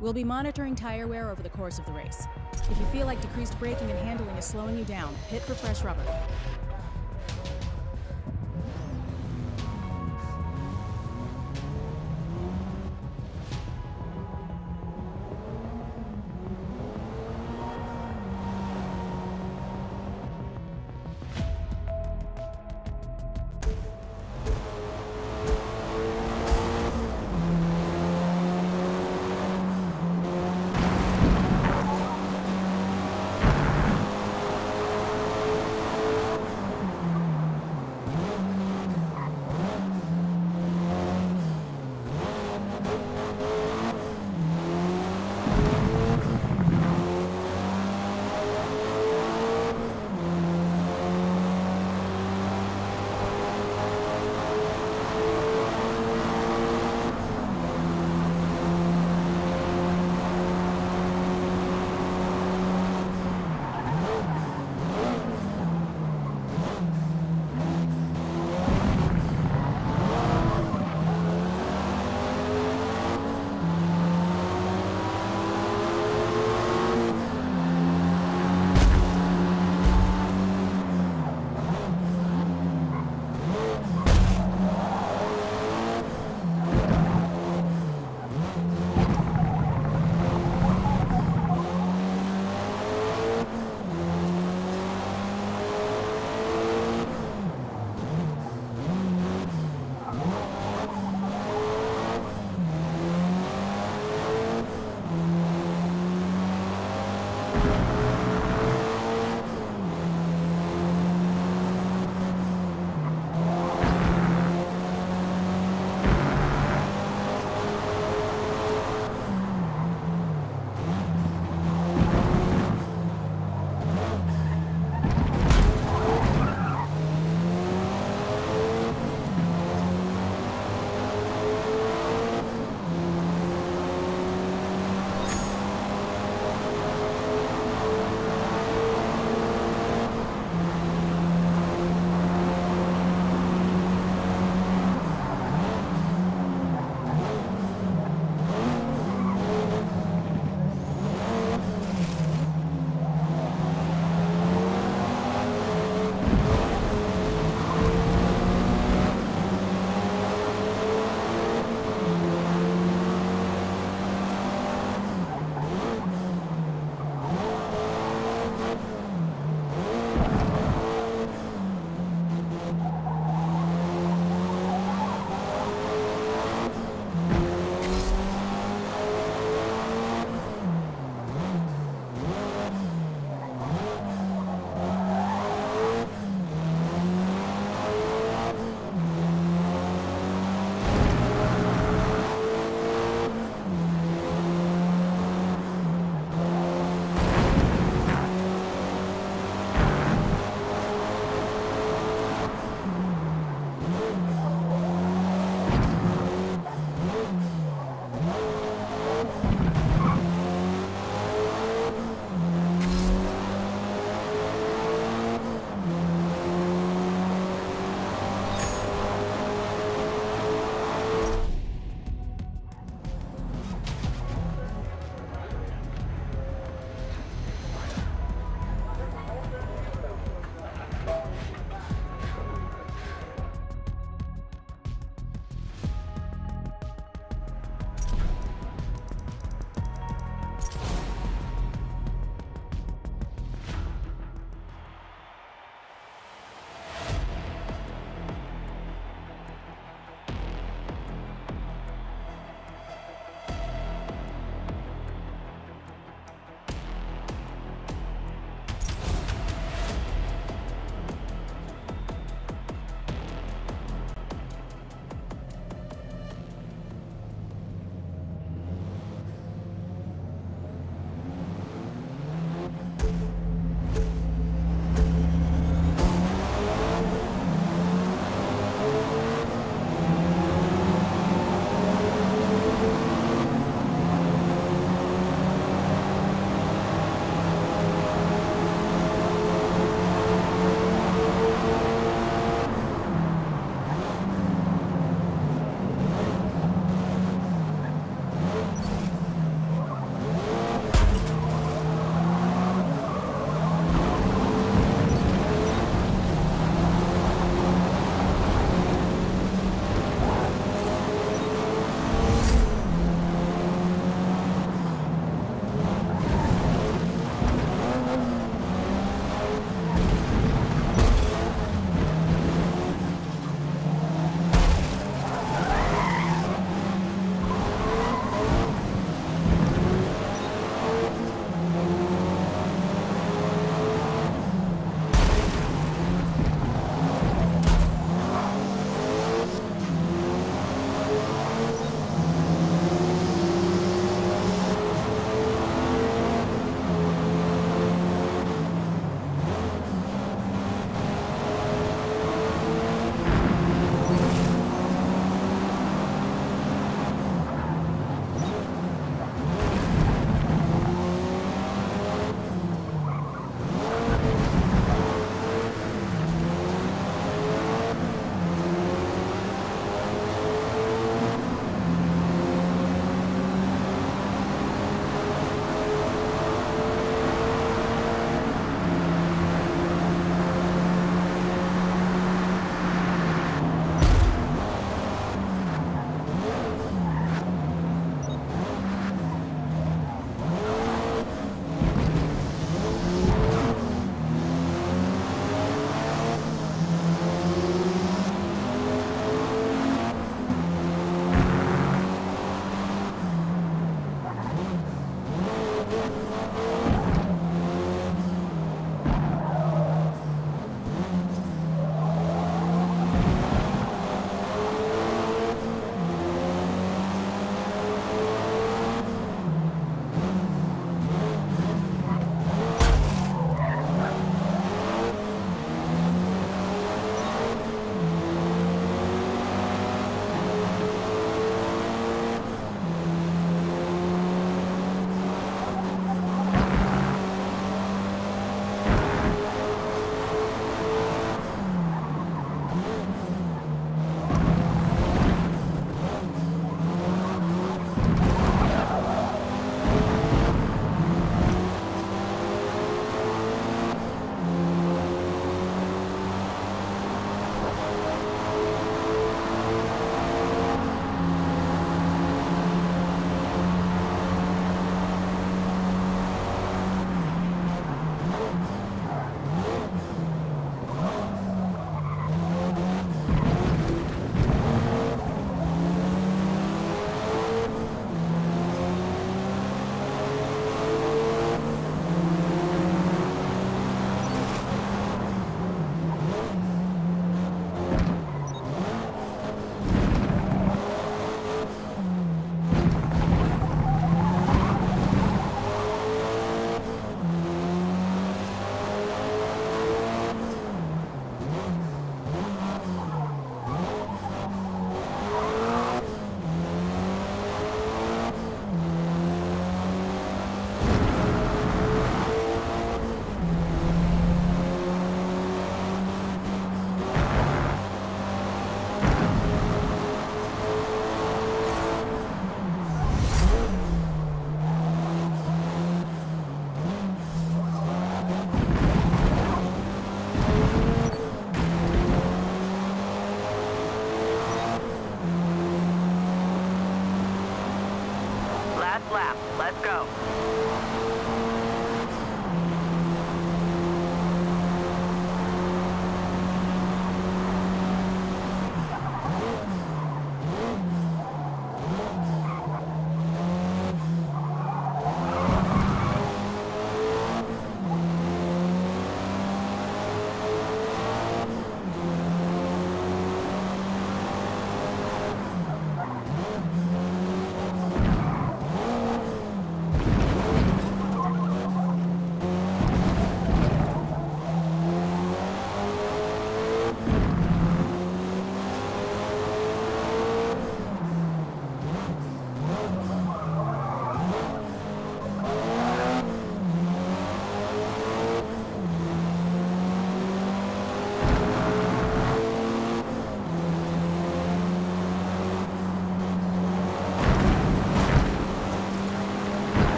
We'll be monitoring tire wear over the course of the race. If you feel like decreased braking and handling is slowing you down, hit for fresh rubber.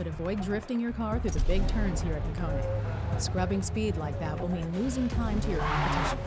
But avoid drifting your car through the big turns here at Hakone. Scrubbing speed like that will mean losing time to your competition.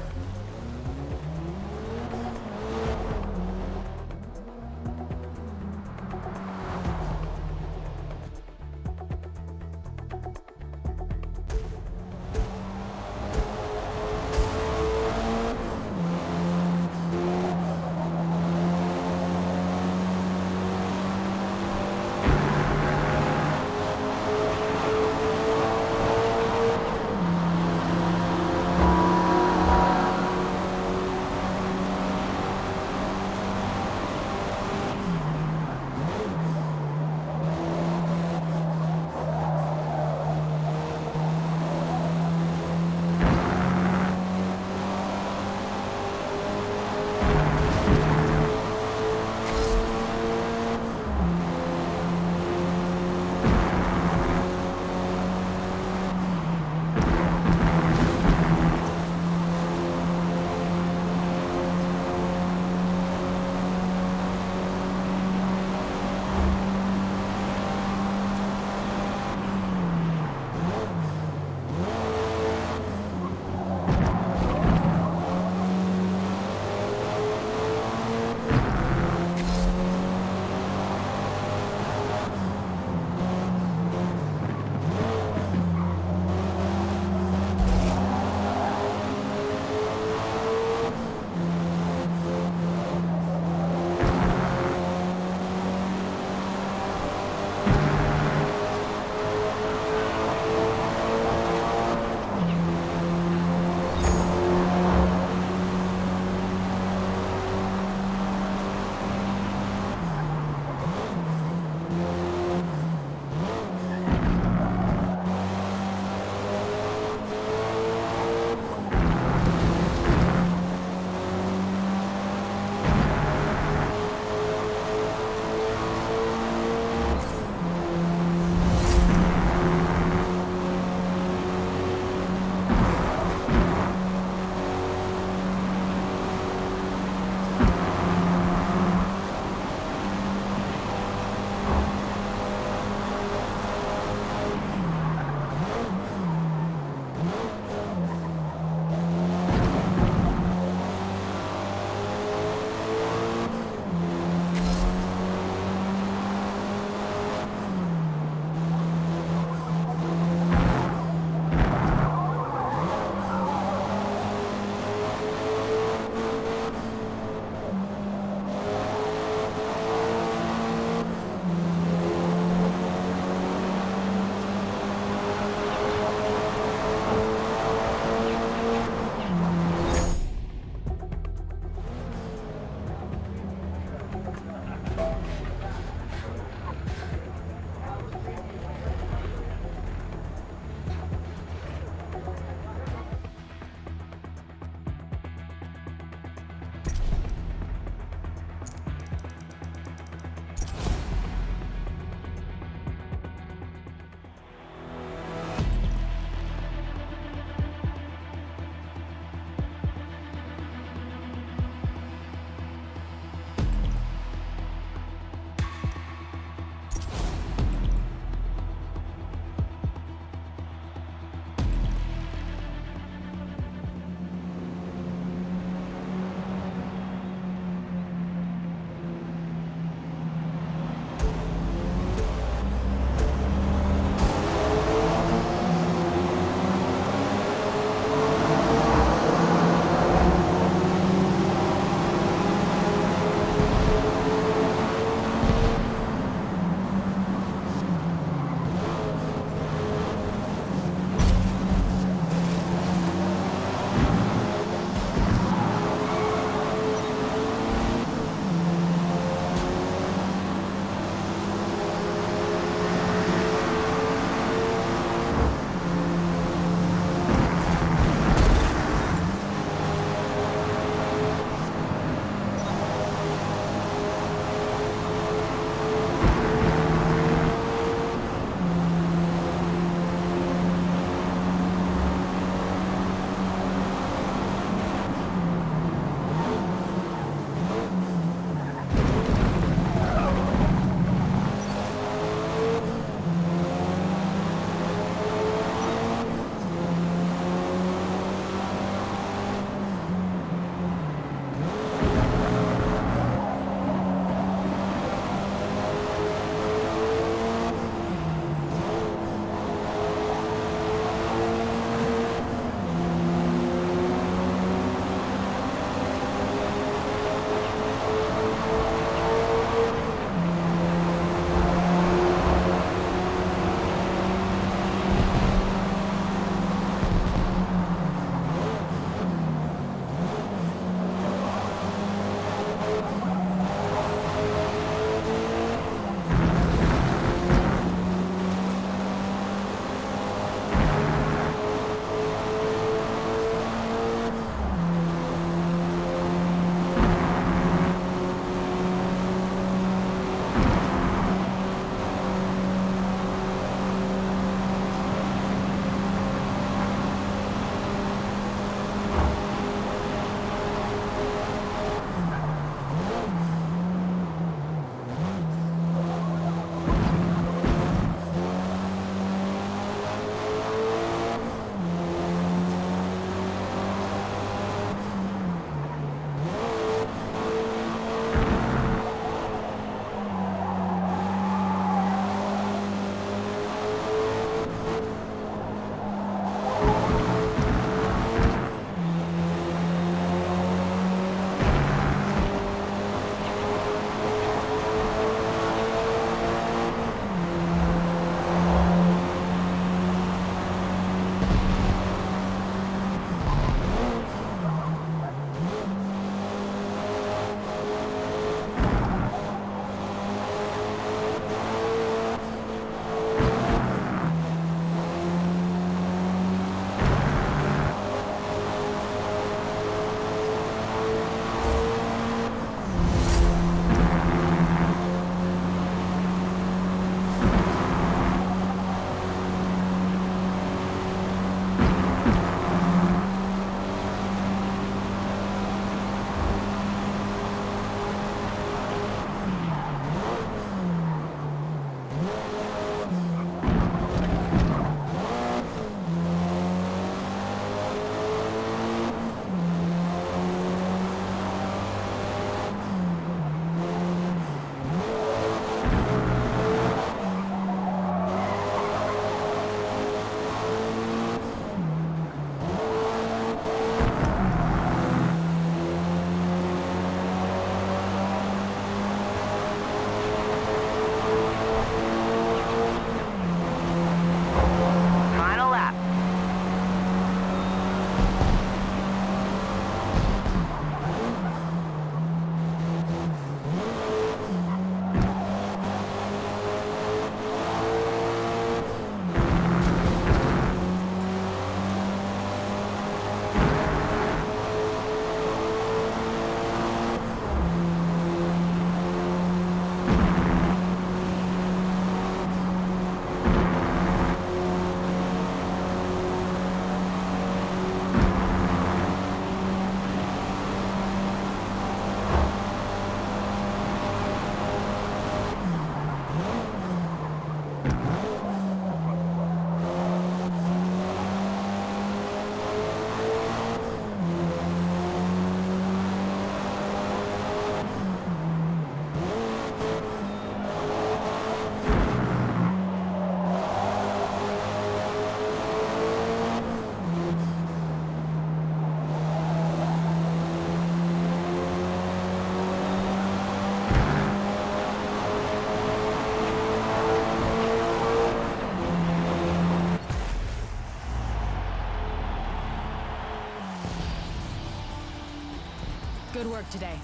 Work today.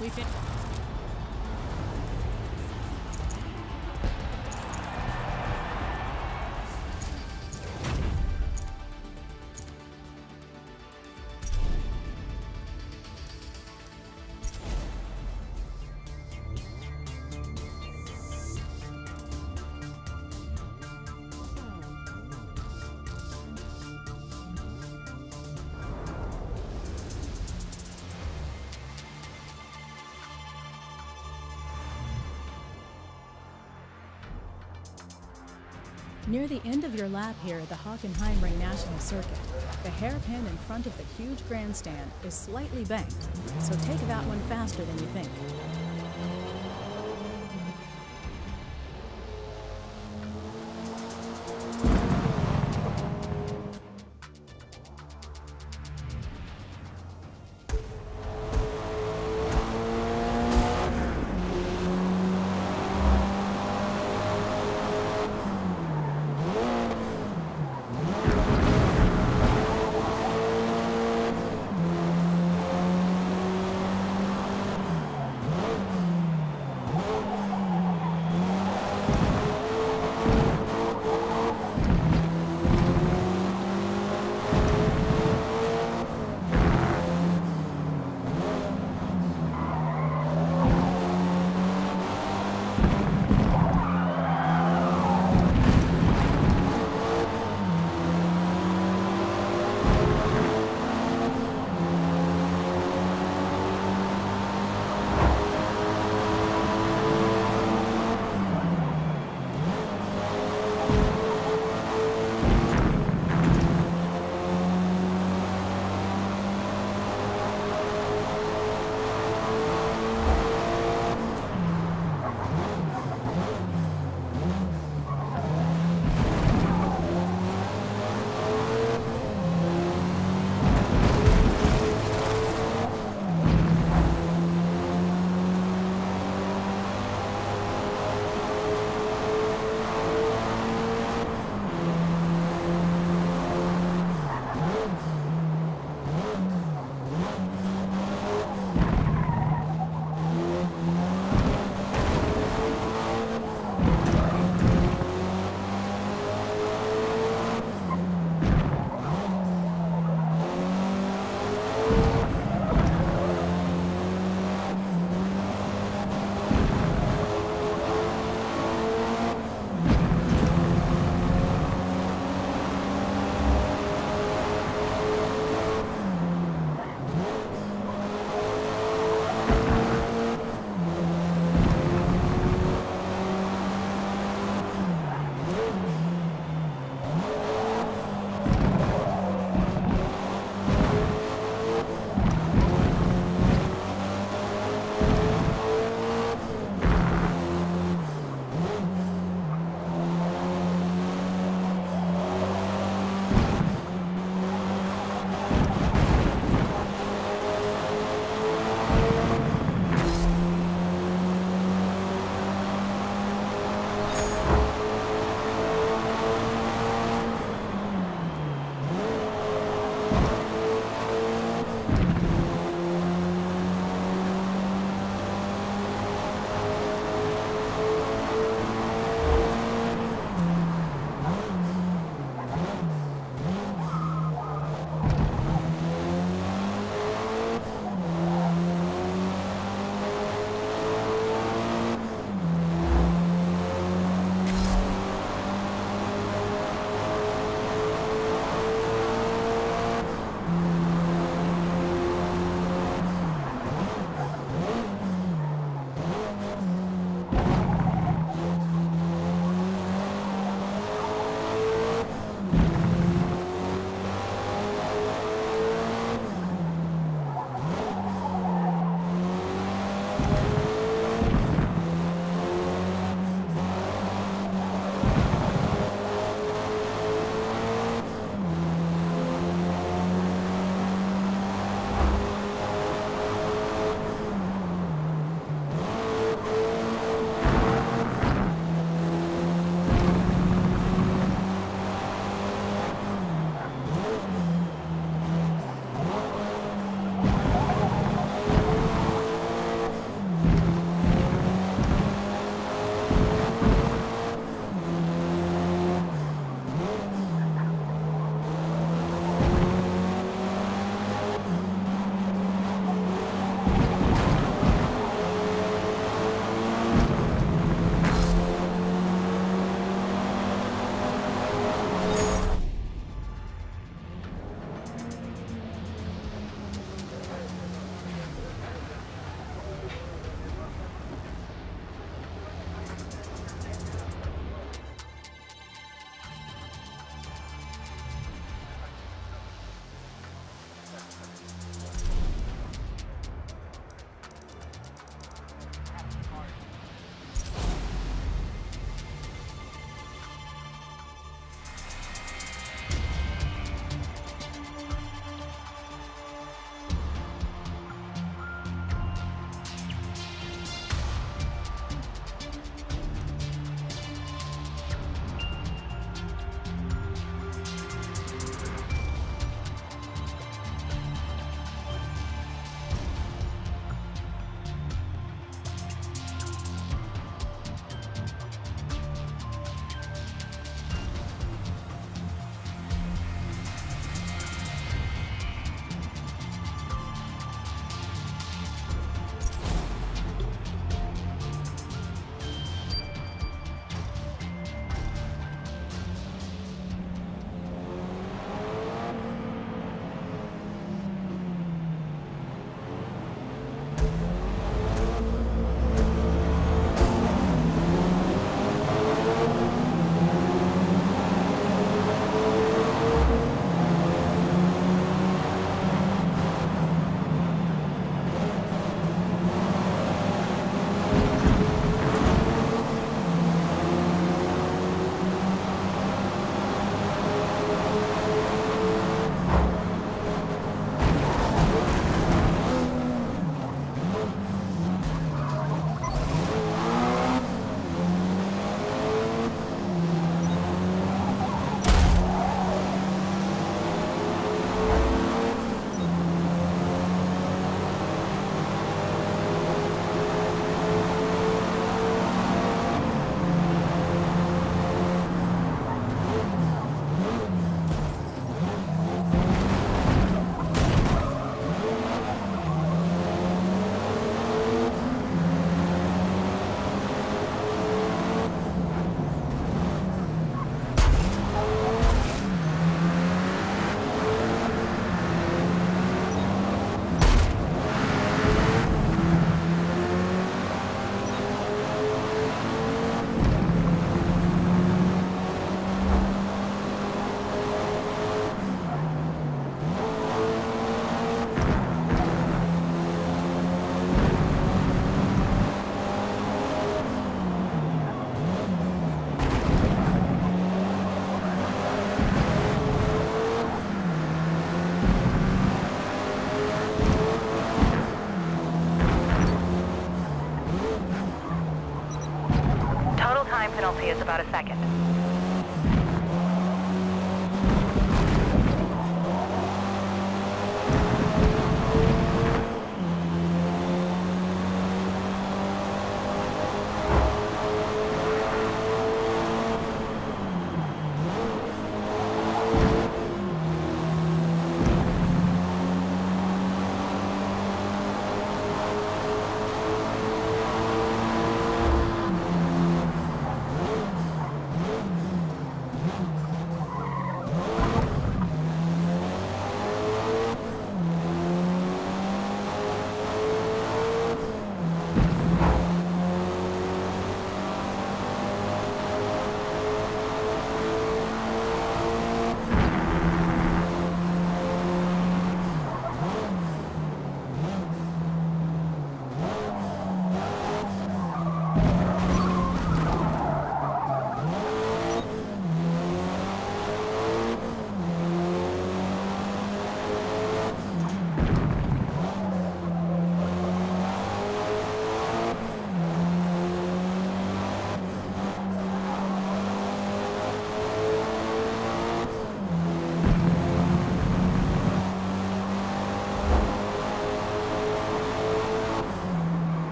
We fit. Near the end of your lap here at the Hockenheimring National Circuit, the hairpin in front of the huge grandstand is slightly banked, so take that one faster than you think.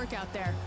Work out there.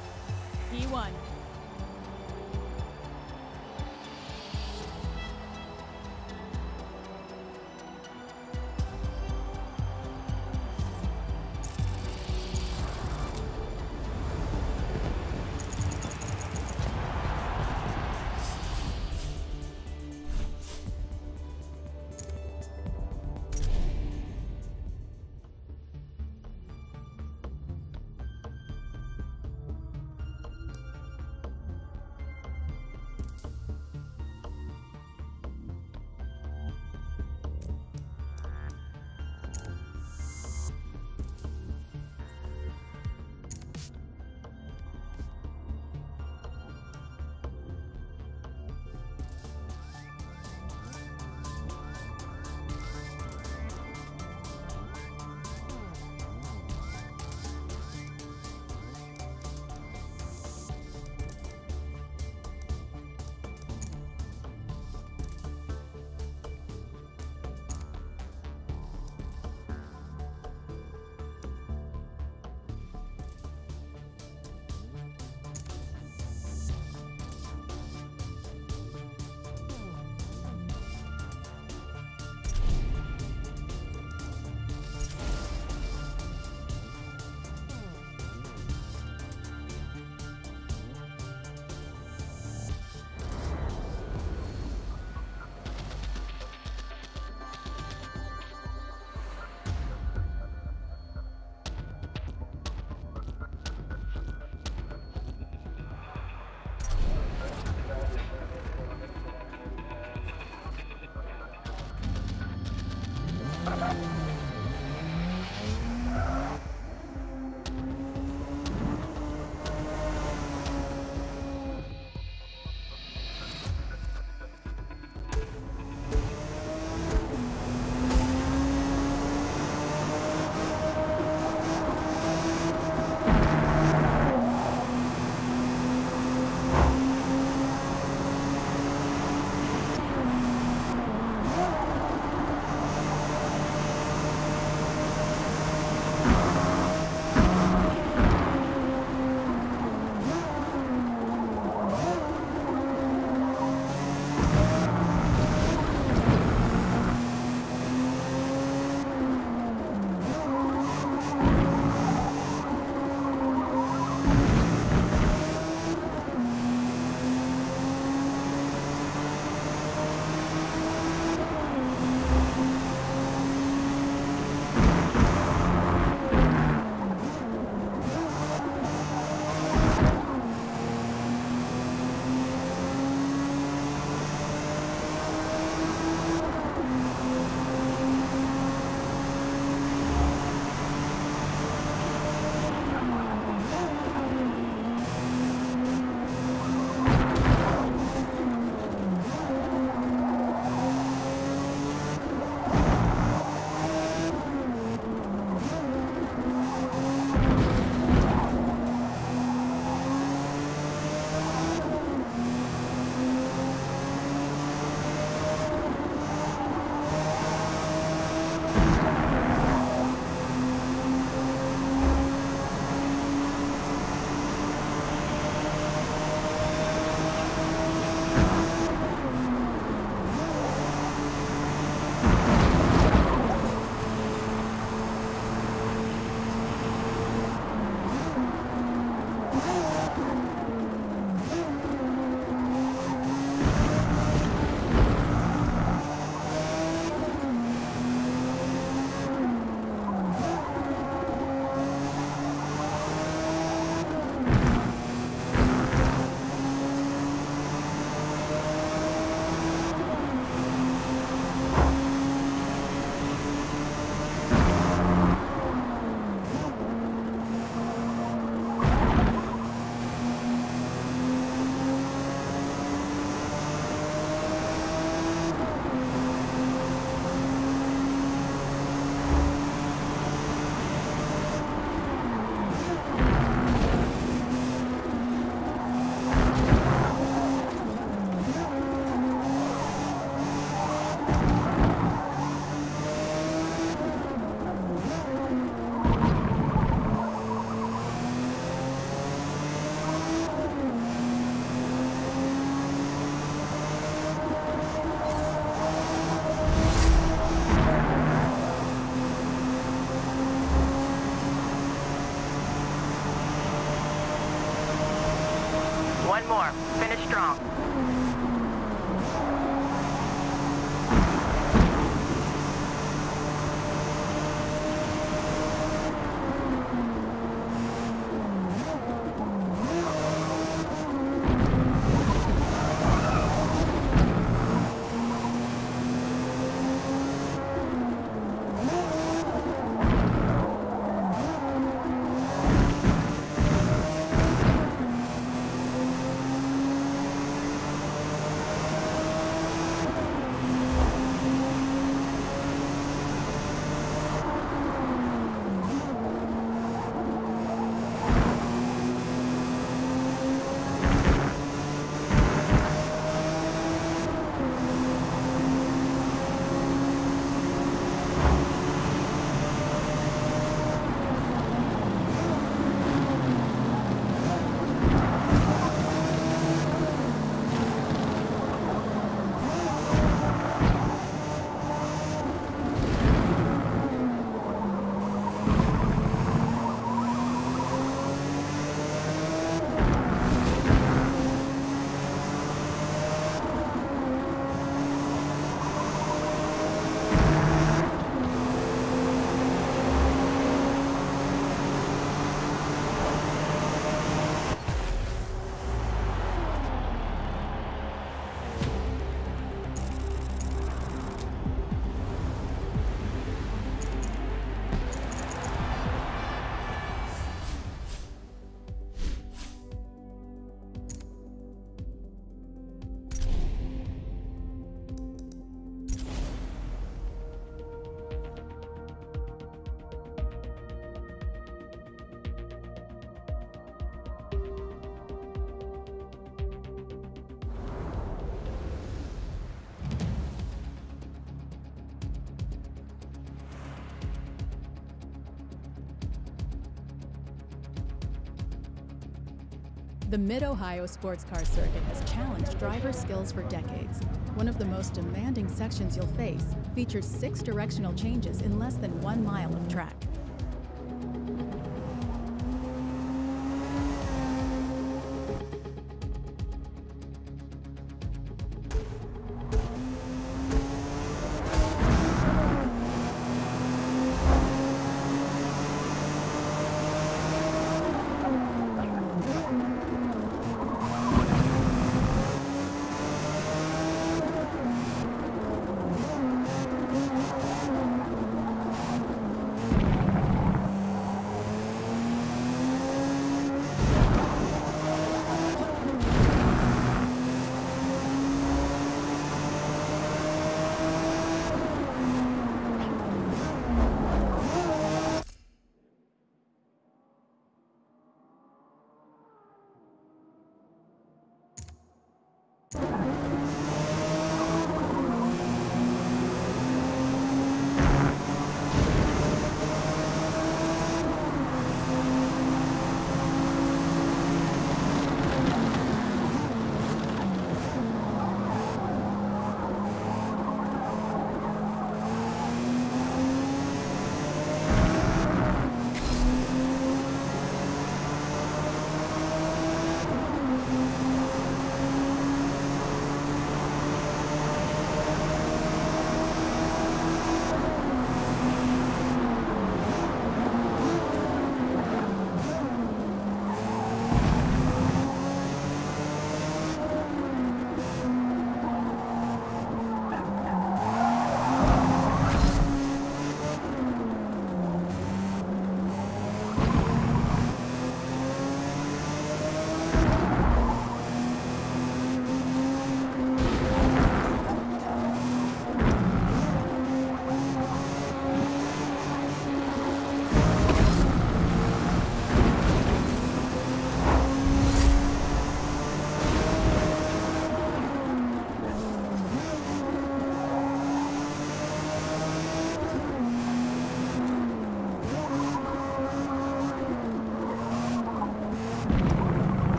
The Mid-Ohio Sports Car Circuit has challenged driver skills for decades. One of the most demanding sections you'll face features six directional changes in less than one mile of track.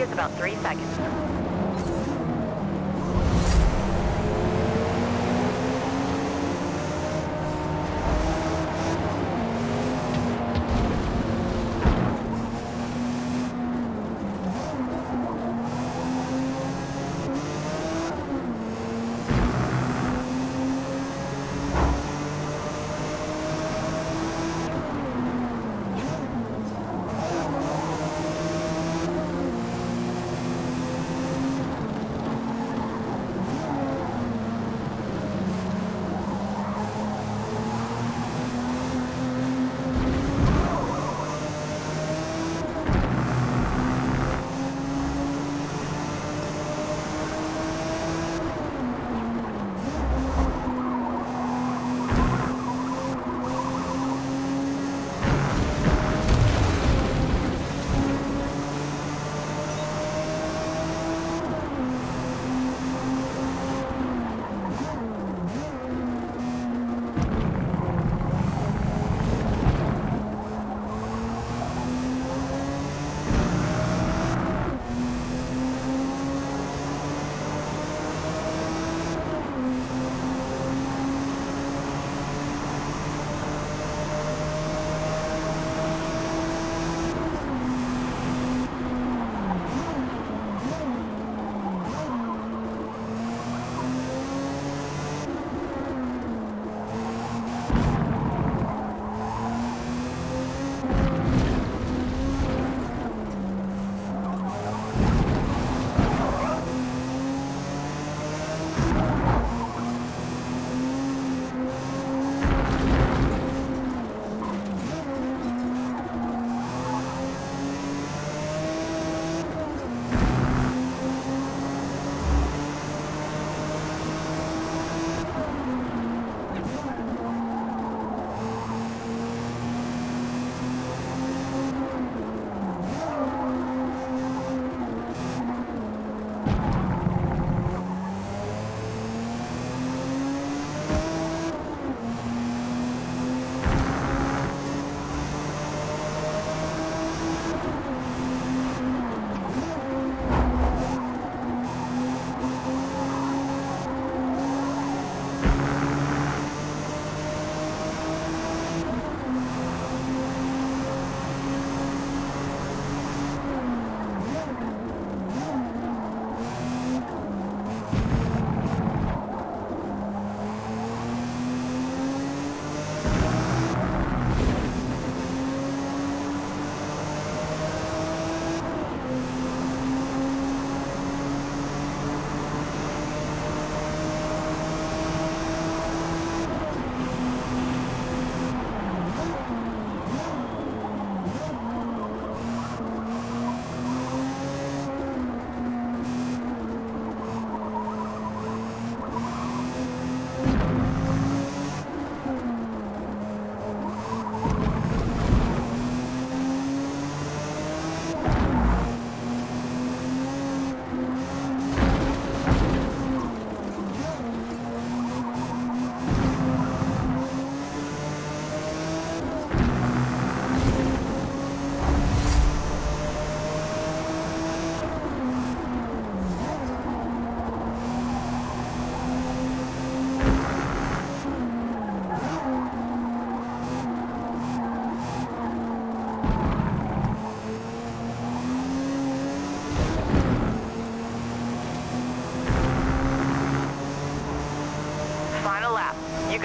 Is about three seconds.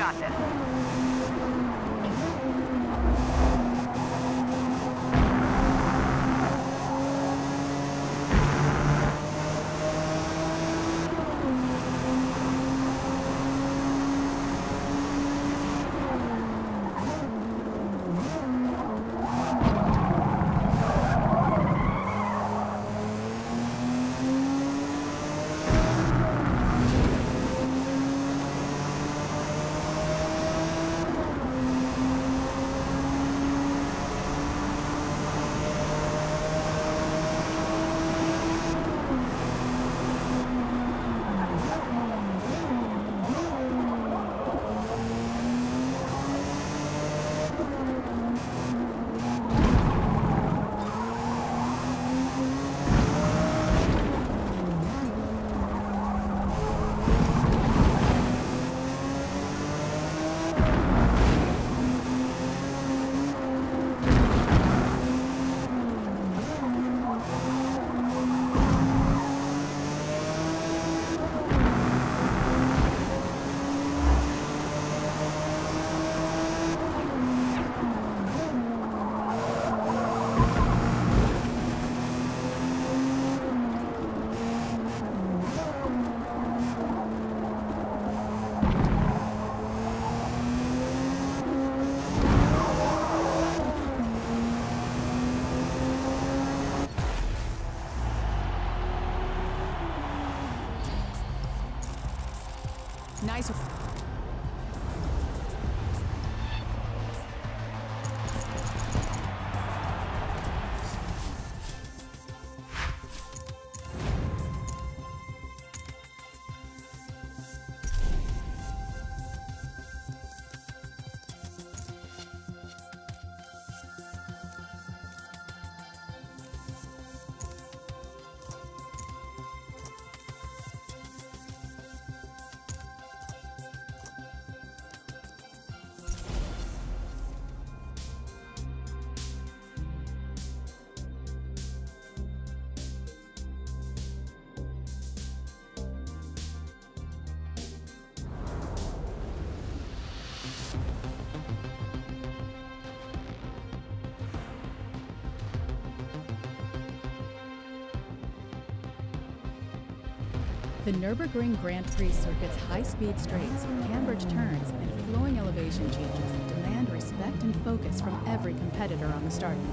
Got this. Nürburgring Grand Prix circuit's high-speed straights, Cambridge turns, and flowing elevation changes demand respect and focus from every competitor on the starting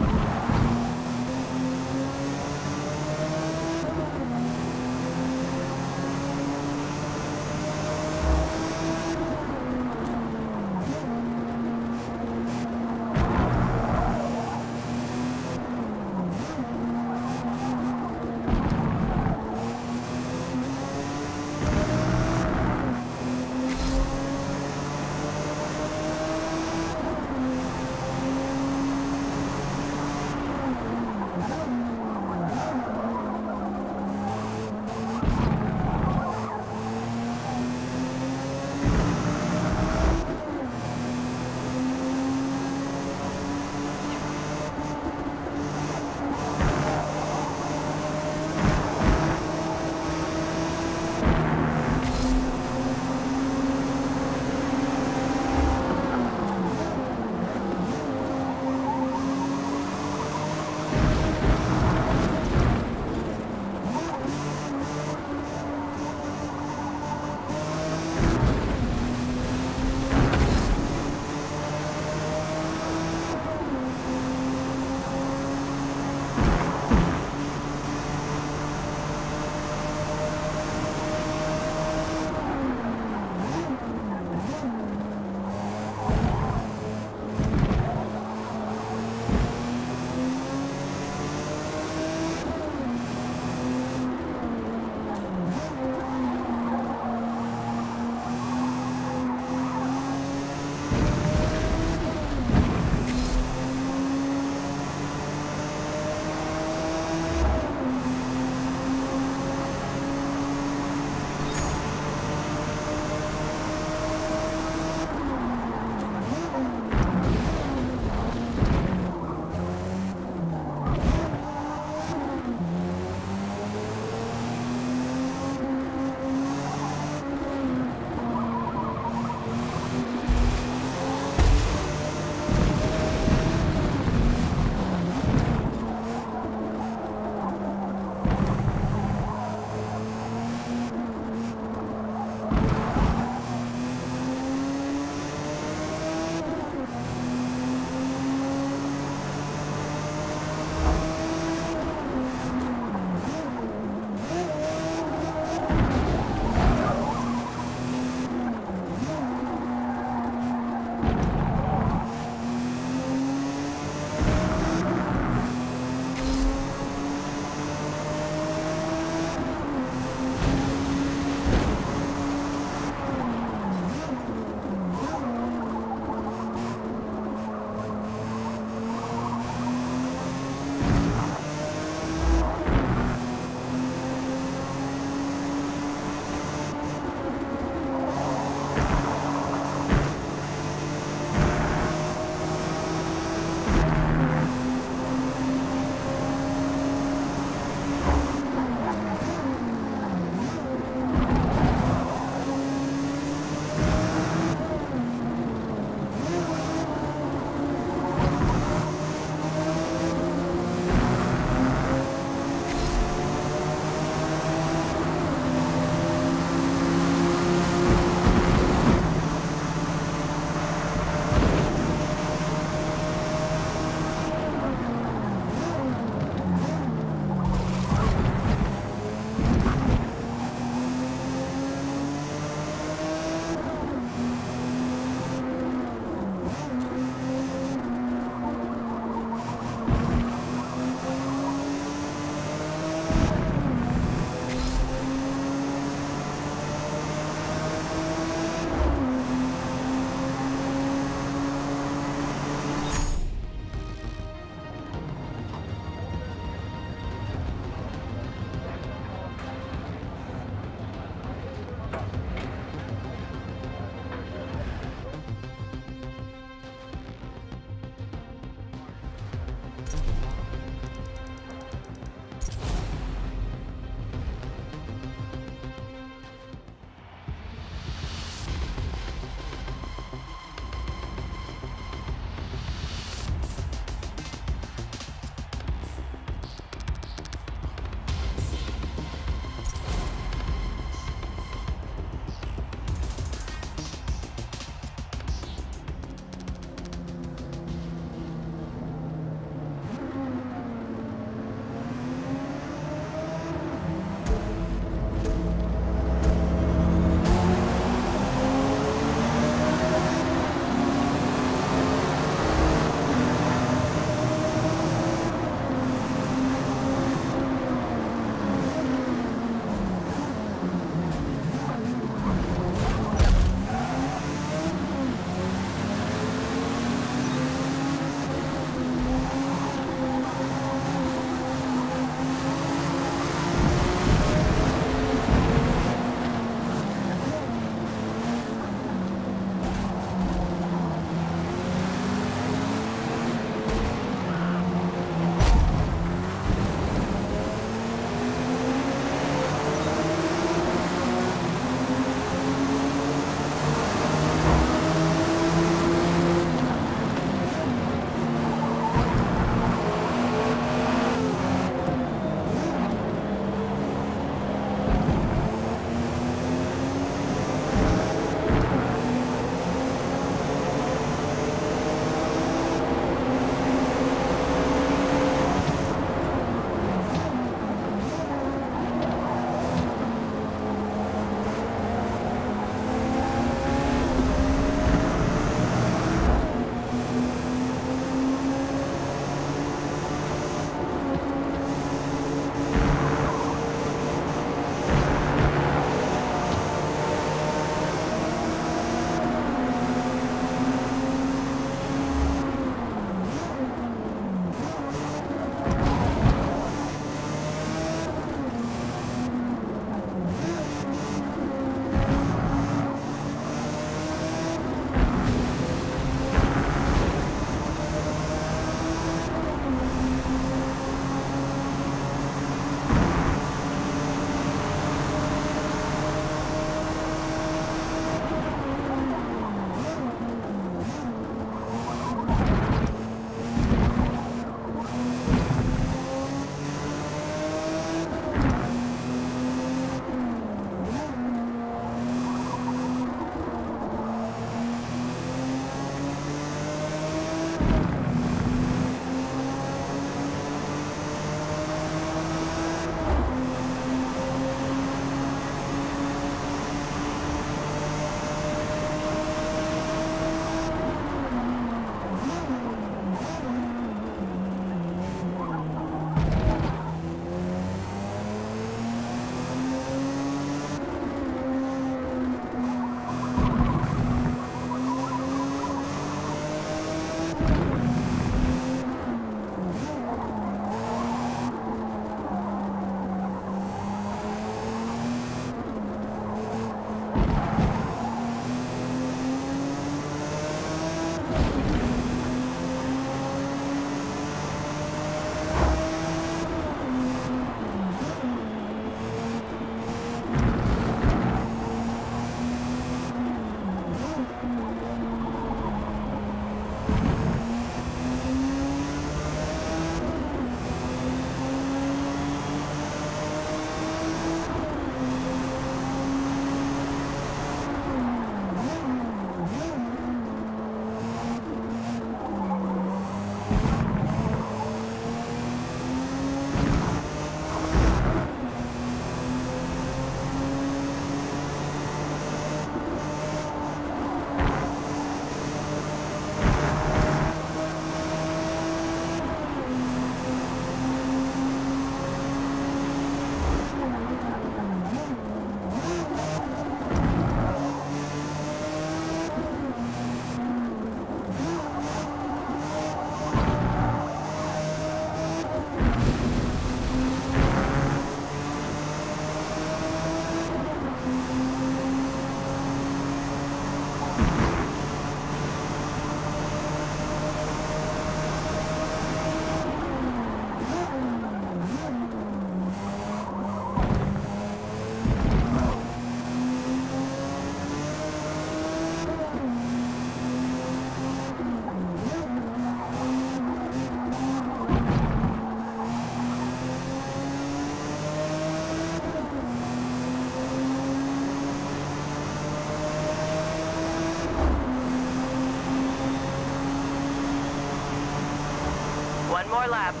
grid.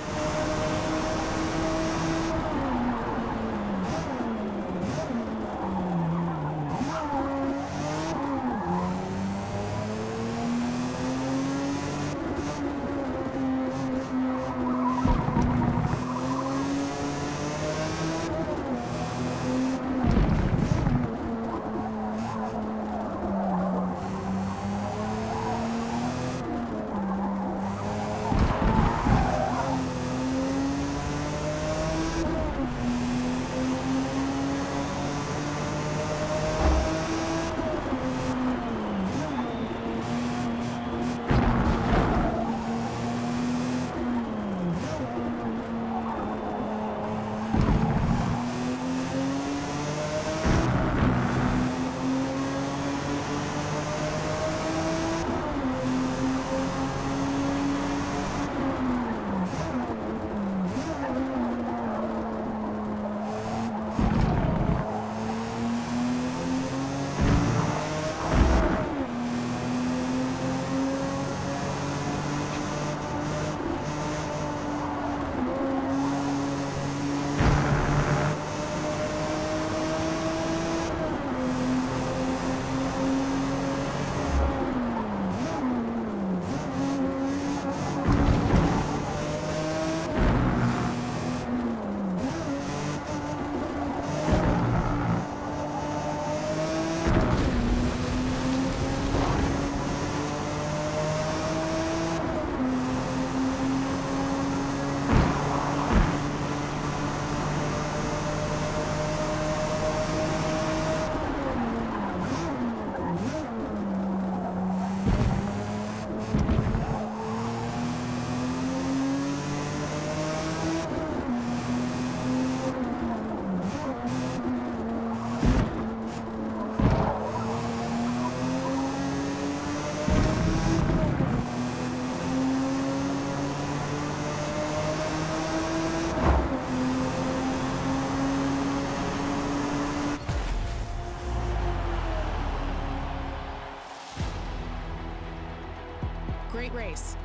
Great race.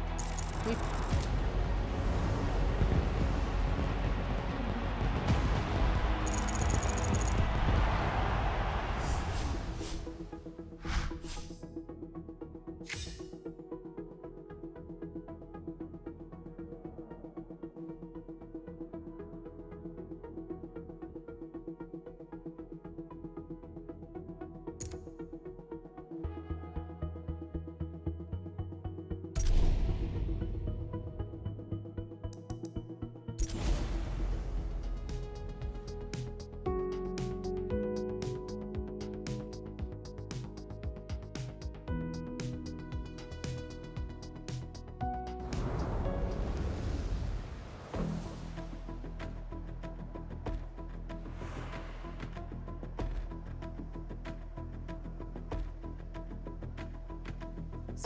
We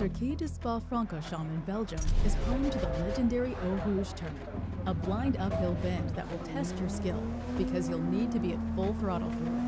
Circuit de Spa-Francorchamps in Belgium is home to the legendary Eau Rouge turn, a blind uphill bend that will test your skill because you'll need to be at full throttle through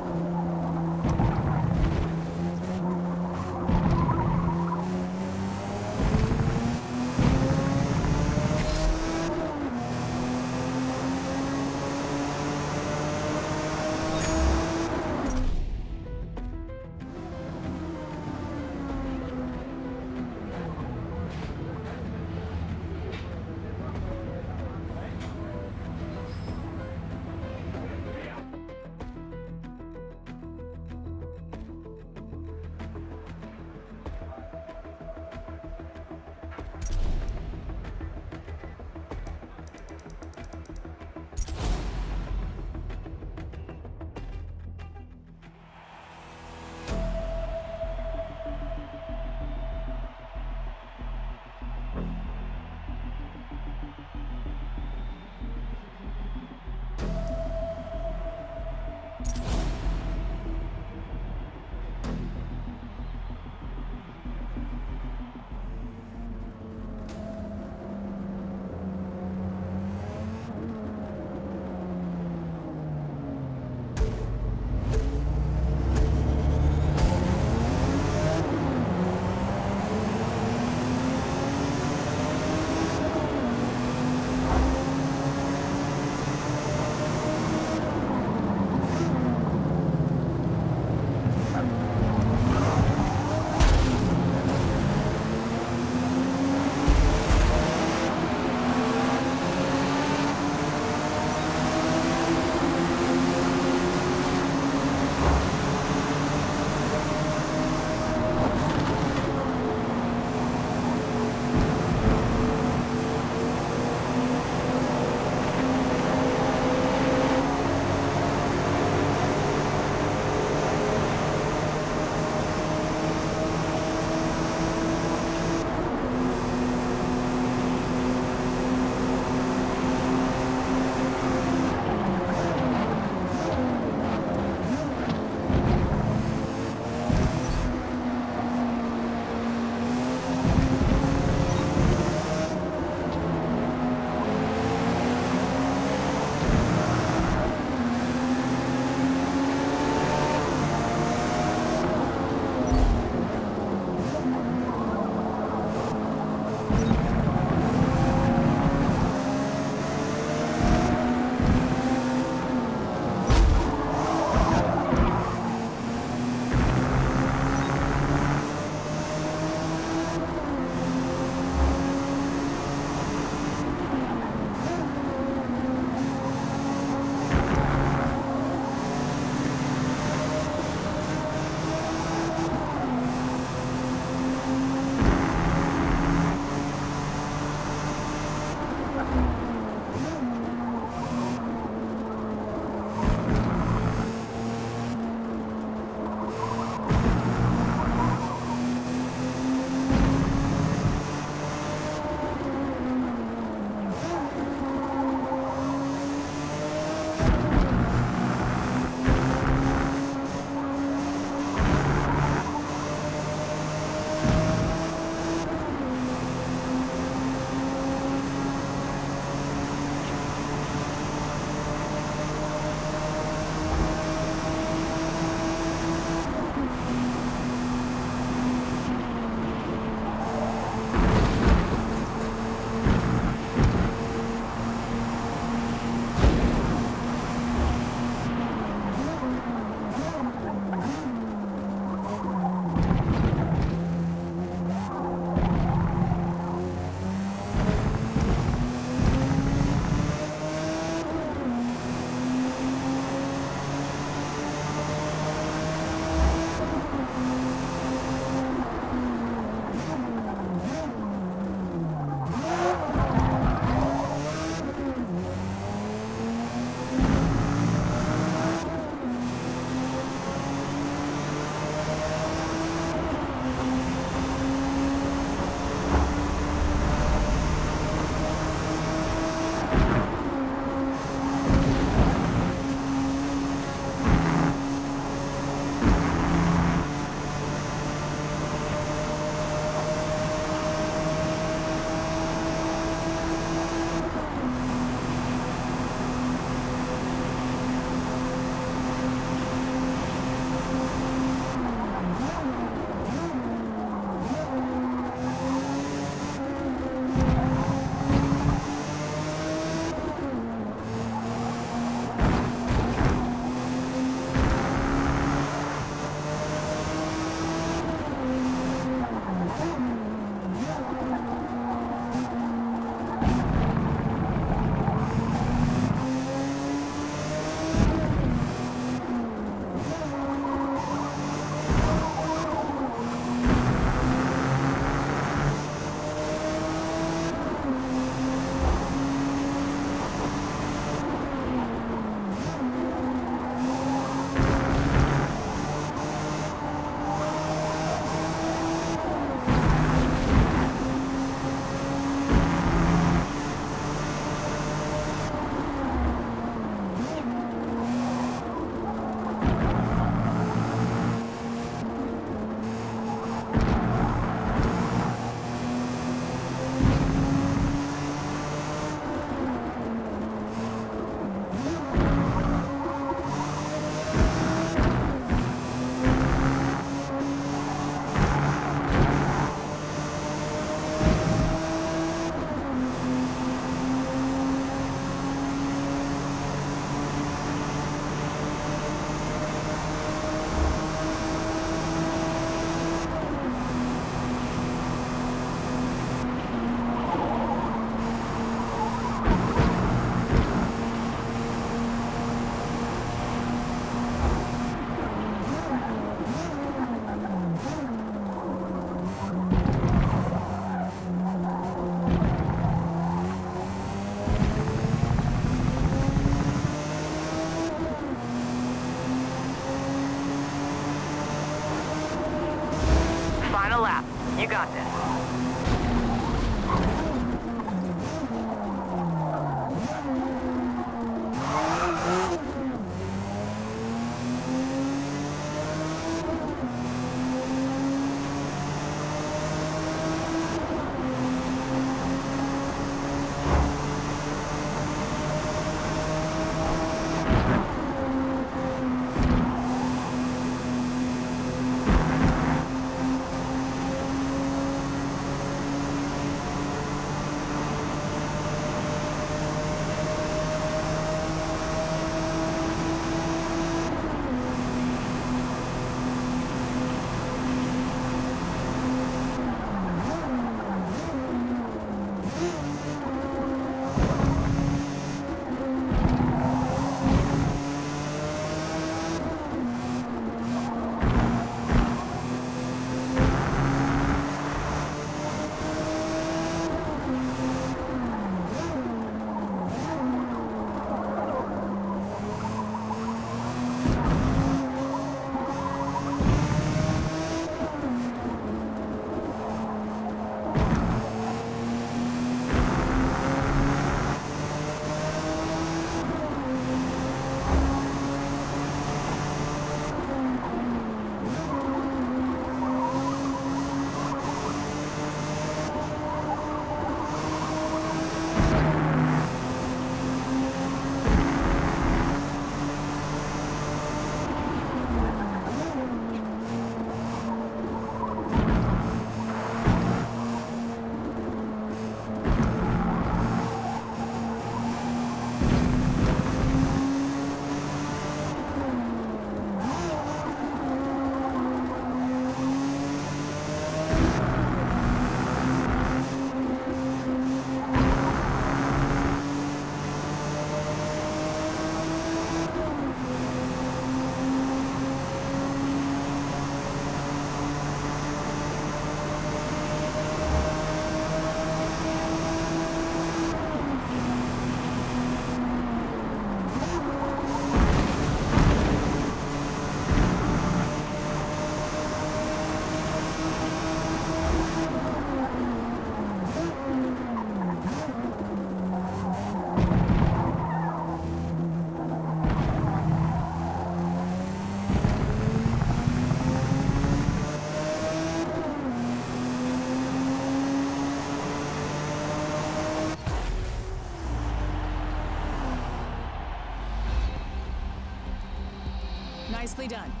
Nicely done.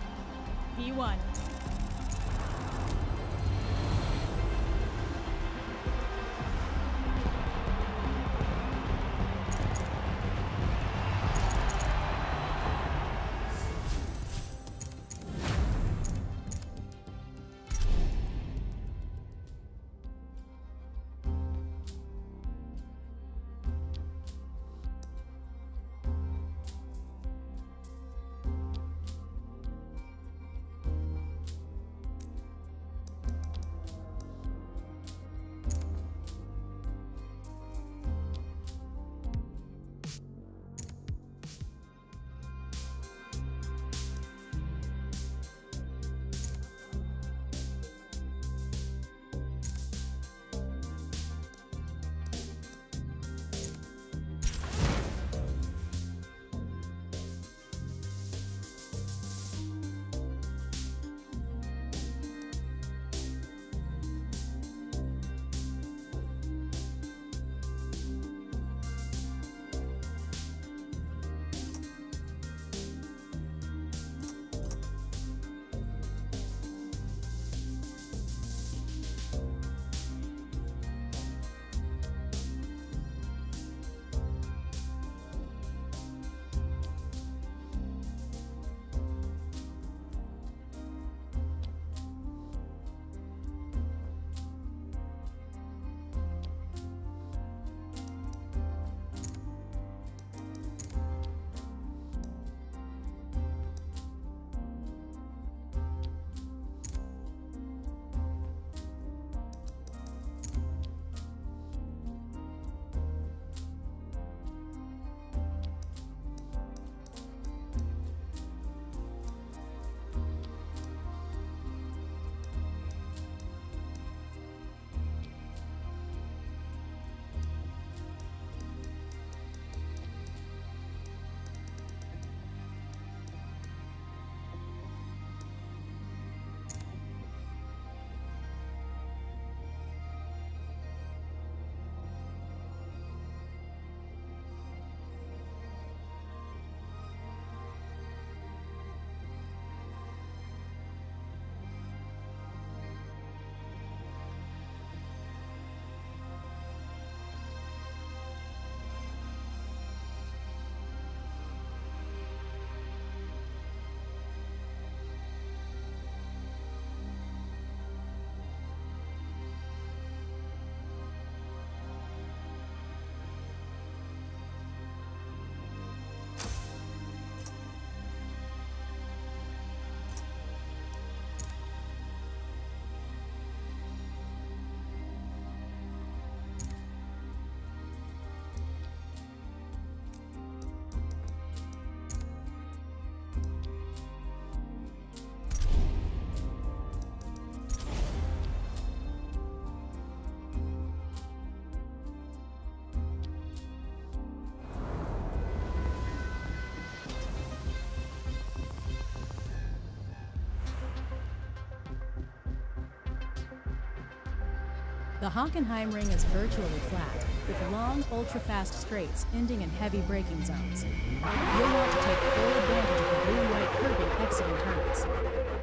The Hockenheim ring is virtually flat, with long, ultra-fast straights ending in heavy braking zones. You'll want to take full advantage of the blue-white curving exiting turns.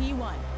P1.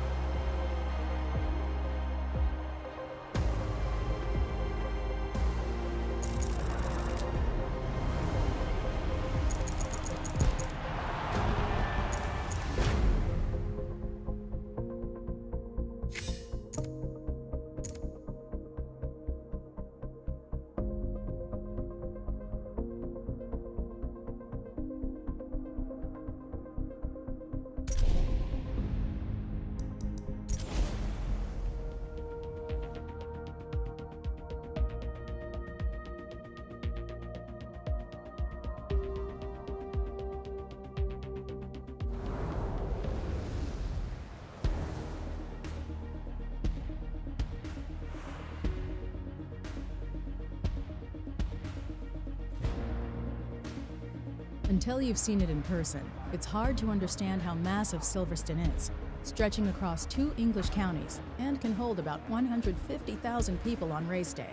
Until you've seen it in person, it's hard to understand how massive Silverstone is, stretching across two English counties and can hold about 150,000 people on race day.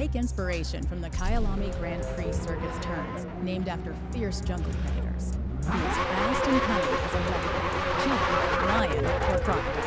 Take inspiration from the Kyalami Grand Prix circuit's turns, named after fierce jungle predators. Be as fast and cunning as a leopard, lion, or crocodile.